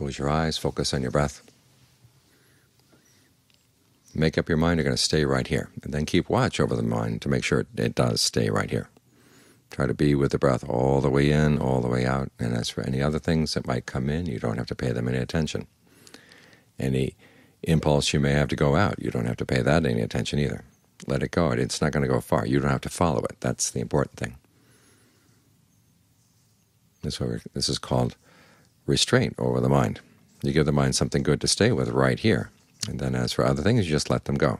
Close your eyes, focus on your breath. Make up your mind you're going to stay right here, and then keep watch over the mind to make sure it does stay right here. Try to be with the breath all the way in, all the way out, and as for any other things that might come in, you don't have to pay them any attention. Any impulse you may have to go out, you don't have to pay that any attention either. Let it go. It's not going to go far. You don't have to follow it. That's the important thing. This, this is called restraint over the mind. You give the mind something good to stay with right here, and then as for other things, you just let them go.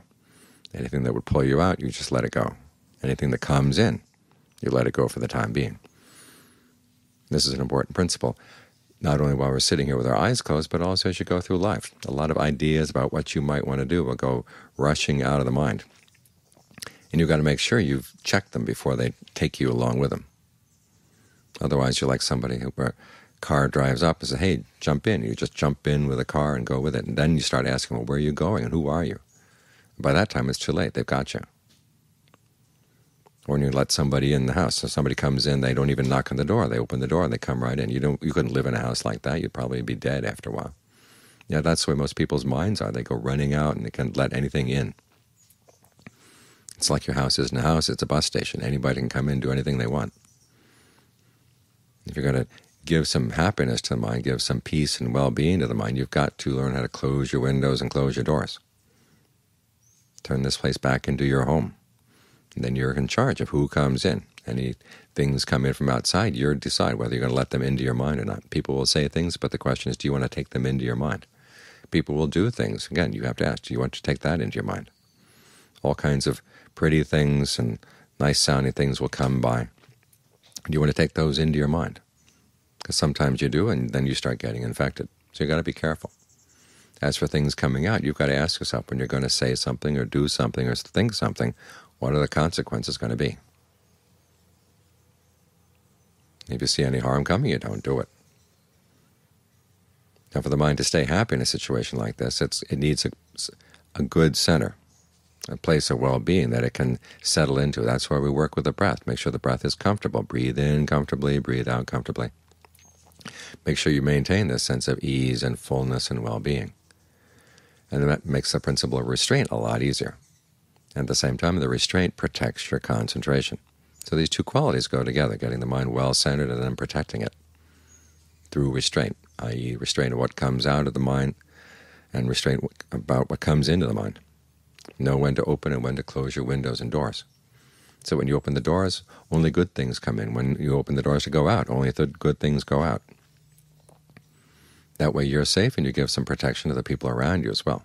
Anything that would pull you out, you just let it go. Anything that comes in, you let it go for the time being. This is an important principle, not only while we're sitting here with our eyes closed, but also as you go through life. A lot of ideas about what you might want to do will go rushing out of the mind. And you've got to make sure you've checked them before they take you along with them. Otherwise, you're like somebody who car drives up and says, hey, jump in. You just jump in with a car and go with it. And then you start asking, well, where are you going and who are you? By that time, it's too late. They've got you. Or when you let somebody in the house, so somebody comes in, they don't even knock on the door. They open the door and they come right in. You don't, you couldn't live in a house like that. You'd probably be dead after a while. Yeah, that's the way most people's minds are. They go running out and they can't let anything in. It's like your house isn't a house, it's a bus station. Anybody can come in do anything they want. If you're going to give some happiness to the mind, give some peace and well-being to the mind, you've got to learn how to close your windows and close your doors. Turn this place back into your home. And then you're in charge of who comes in. Any things come in from outside, you decide whether you're going to let them into your mind or not. People will say things, but the question is, do you want to take them into your mind? People will do things. Again, you have to ask, do you want to take that into your mind? All kinds of pretty things and nice-sounding things will come by. Do you want to take those into your mind? Because sometimes you do, and then you start getting infected. So you've got to be careful. As for things coming out, you've got to ask yourself when you're going to say something or do something or think something, what are the consequences going to be? If you see any harm coming, you don't do it. Now, for the mind to stay happy in a situation like this, it needs a, a good center a place of well-being that it can settle into. That's why we work with the breath. Make sure the breath is comfortable. Breathe in comfortably, breathe out comfortably. Make sure you maintain this sense of ease and fullness and well-being. And that makes the principle of restraint a lot easier. At the same time, the restraint protects your concentration. So these two qualities go together, getting the mind well-centered and then protecting it through restraint, i.e. restraint of what comes out of the mind and restraint about what comes into the mind. Know when to open and when to close your windows and doors. So when you open the doors, only good things come in. When you open the doors to go out, only the good things go out. That way you're safe and you give some protection to the people around you as well.